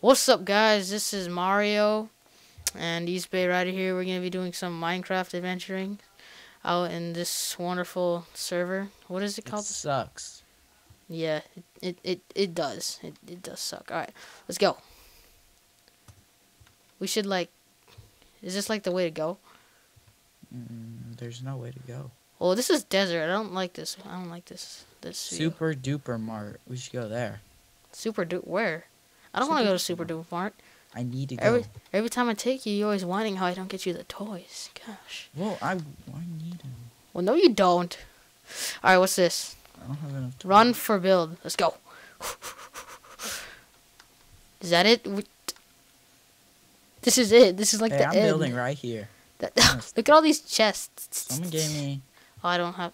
What's up guys, this is Mario and Eastbay right here. We're going to be doing some Minecraft adventuring out in this wonderful server. What is it It called? sucks. Yeah, it, it, it, it does. It, it does suck. Alright, let's go. We should like, is this like the way to go? Mm, there's no way to go. Oh, this is desert. I don't like this. I don't like this. This. Super duper mart. We should go there. Super duper where? I don't want to go to Super Duper Mart. I need to go. Every every time I take you, you're always whining how I don't get you the toys. Gosh. well, I I need them. Well, no, you don't. All right, what's this? I don't have enough. Time. Run for build. Let's go. Is that it? This is it. This is like Hey, the I'm end. building right here. That- Look at all these chests. Someone gave me. Oh, I don't have.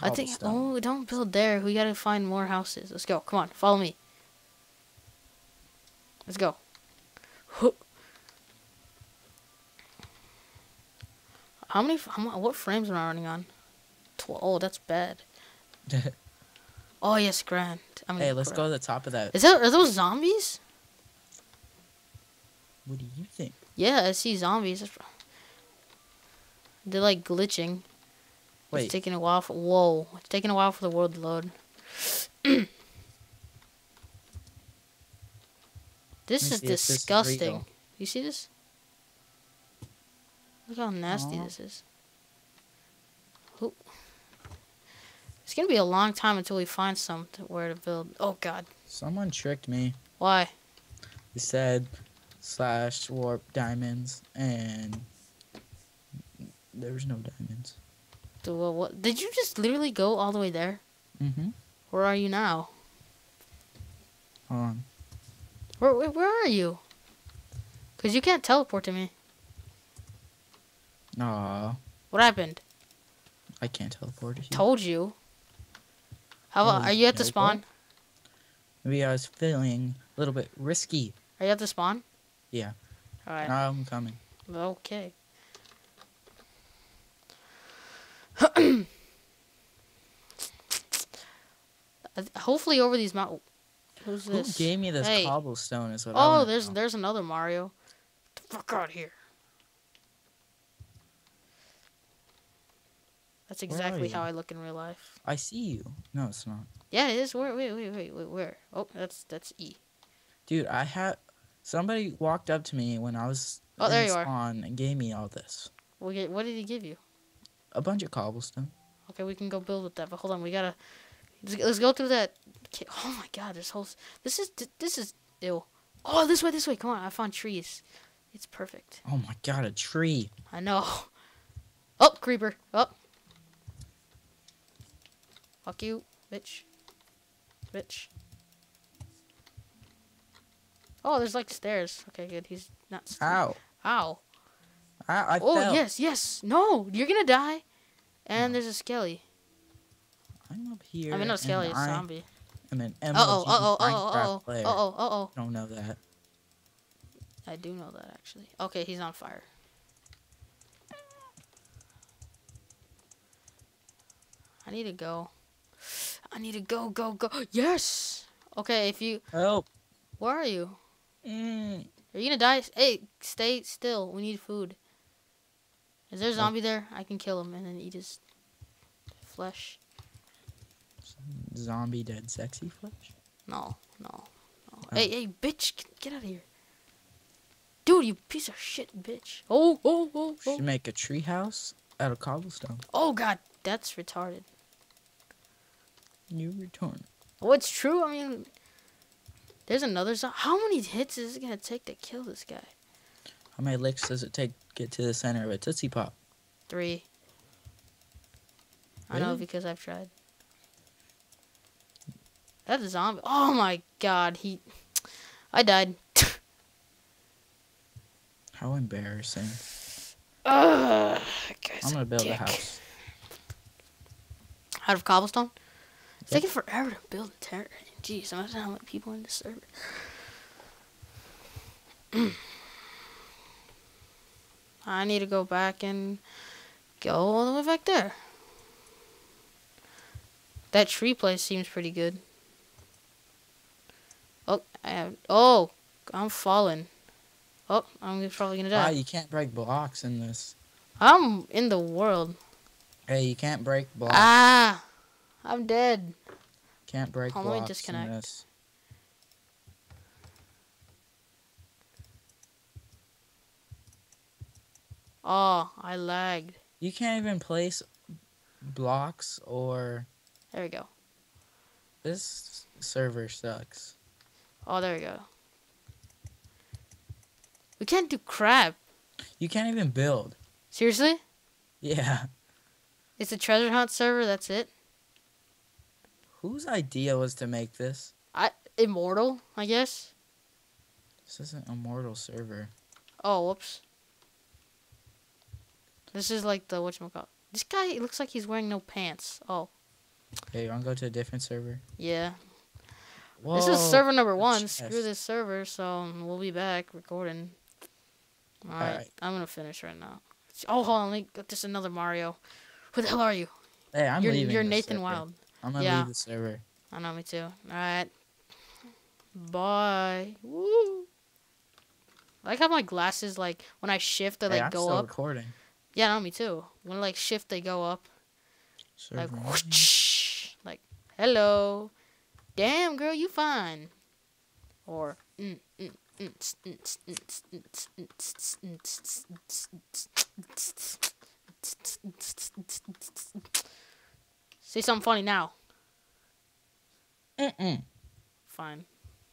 I think. Oh, don't build there. We gotta find more houses. Let's go. Come on, follow me. Let's go. How many? How, what frames am I running on? Twelve. Oh, that's bad. Oh yes, grand. I mean, hey, let's gra- go to the top of that. Is that are those zombies? What do you think? Yeah, I see zombies. They're like glitching. Wait. It's taking a while for. Whoa! It's taking a while for the world to load. this is if this disgusting. you see this? Look how nasty Aw. this is. It's gonna be a long time until we find somewhere to build. Oh God! Someone tricked me. Why? He said slash warp diamonds and there was no diamonds. Well, what? Did you just literally go all the way there? Mm-hmm. Where are you now? Hold on. Where where, where are you? Cause you can't teleport to me. Aw, What happened? I can't teleport to you. Told you. How about? Are you at the spawn? Maybe I was feeling a little bit risky. Are you at the spawn? Yeah. All right. I'm coming. Okay. Hopefully over these mountains. Who's this? Who gave me this Hey. cobblestone is what Oh, there's know. there's another Mario. Get the fuck out here. That's exactly how? I look in real life. I see you. No, it's not. Yeah, it is. Where? Wait, wait, wait, wait. Where? Oh, that's that's E. Dude, I had somebody walked up to me when I was Oh, there you are. spawn and gave me all this. What, did he give you? A bunch of cobblestone. Okay, we can go build with that. But hold on, we gotta let's, go through that. Oh my God, there's whole. This is this is ill. Oh, this way, this way. Come on, I found trees. It's perfect. Oh my god, a tree. I know. Oh, creeper. Oh. Fuck you, bitch. Bitch. Oh, there's like stairs. Okay, good. He's not. st- Ow. Ow. I, I Oh fell. yes, yes. No, you're gonna die. And there's a skelly. I'm up here. I mean, not a skelly, a zombie. am an Uh MLG oh, uh oh, uh Minecraft oh, Uh-oh, uh oh. Don't know that. I do know that actually. Okay, he's on fire. I need to go. I need to go, go, go. Yes. Okay, if you, Help. where are you? Mm. Are you gonna die? Hey, stay still. We need food. Is there a zombie there? I can kill him and then eat his flesh. Zombie dead sexy flesh. No, no, no. Oh. Hey, hey, bitch, get, get out of here. Dude, you piece of shit, bitch. Oh, oh, oh, oh. Should make a tree house out of cobblestone. Oh, God, that's retarded. You return. Oh, it's true. I mean, there's another zo- How many hits is it gonna take to kill this guy? How many licks does it take to get to the center of a Tootsie Pop? Three. I know because I've tried. That's a zombie. Oh my god, he. I died. How embarrassing. Ugh, I'm gonna build dick. a house. Out of cobblestone? It's Yep. taking forever to build a terrain. Jeez, imagine how many people in this server. I need to go back and go all the way back there. That tree place seems pretty good. Oh, I have. Oh, I'm falling. Oh, I'm probably gonna Wow, die. you can't break blocks in this. I'm in the world. Hey, you can't break blocks. Ah, I'm dead. Can't break Hold blocks disconnect. in this. Oh, I lagged. You can't even place blocks or There we go. this server sucks. Oh, there we go. We can't do crap. You can't even build. Seriously? Yeah. It's a treasure hunt server. That's it. Whose idea was to make this? I Immortal, I guess. This isn't immortal server. Oh, whoops. This is like the whatchamacallit. This guy looks like he's wearing no pants. Oh, Hey, you wanna go to a different server? yeah. Whoa. This is server number one. chest. Screw this server. So um, we'll be back recording. All right, Alright. I'm gonna finish right now. Oh, hold on. Let me get this another Mario. Who the hell are you? Hey, I'm you're leaving. you're Nathan server. Wild. I'm gonna Yeah. leave the server. I know, me too. All right. Bye. Woo. I like how my glasses, like, when I shift, they, Hey, like, I'm go still up. recording. Yeah, no, me too. When, like, shift, they go up. Like, whoosh. Like, hello. Damn, girl, you fine. Or, mm, mm, Say something funny now. Mm-mm.